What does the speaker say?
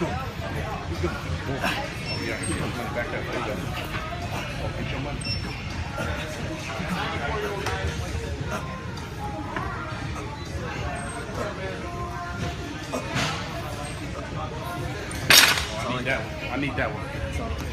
Go. Go. Go. Oh, yeah, keep going back up. There you go. Oh, get your money. I need that one. I need that one.